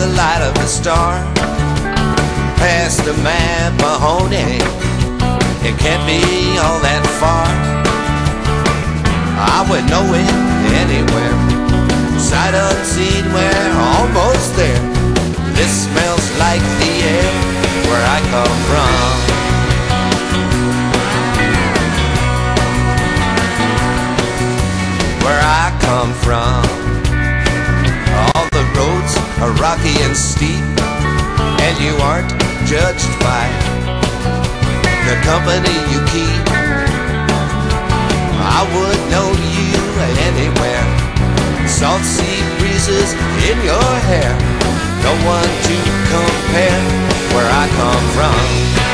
the light of a star. Past the map, Mahoney. It can't be all that far. I would know it anywhere. Sight unseen, we're almost there. This smells like the air where I come from. Where I come from. All the roads are rocky and steep, and you aren't judged by the company you keep. I would know you anywhere. Salt sea breezes in your hair. No one to compare where I come from.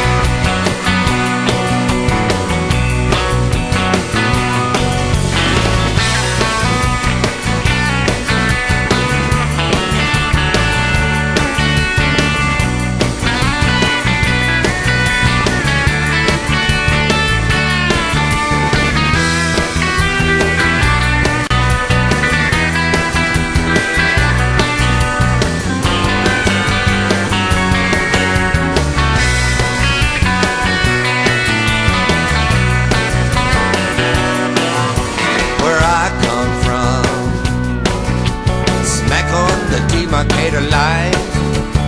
Demarcator line.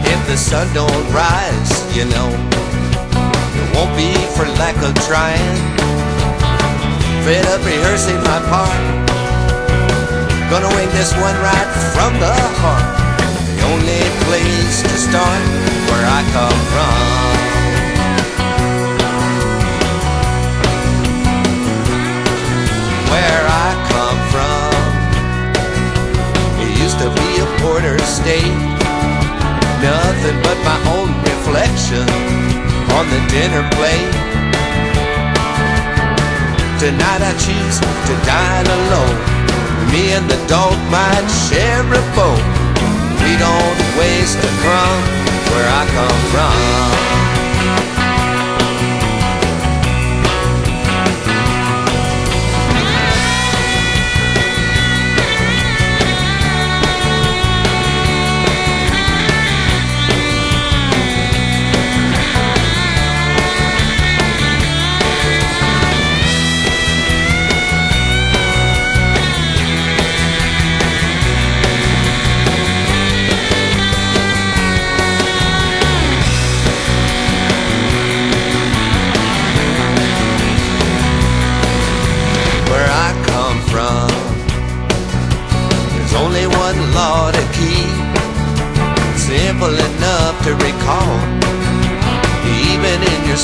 If the sun don't rise, you know, it won't be for lack of trying. Fed up rehearsing my part. Gonna wing this one right from the heart. Nothing but my own reflection on the dinner plate. Tonight I choose to dine alone. Me and the dog might share a boat. We don't waste a crumb where I come from.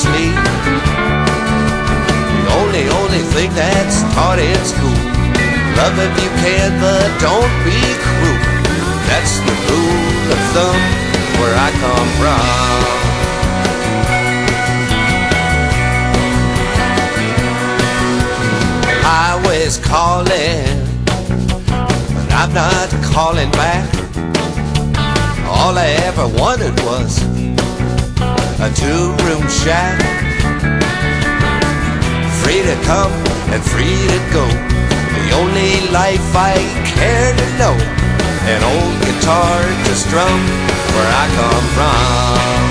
Sleep. The only, only thing that's taught in school. Love if you can, but don't be cruel. That's the rule of thumb where I come from. highway's calling, but I'm not calling back. All I ever wanted was a two-room shack, free to come and free to go. The only life I care to know, an old guitar to strum where I come from.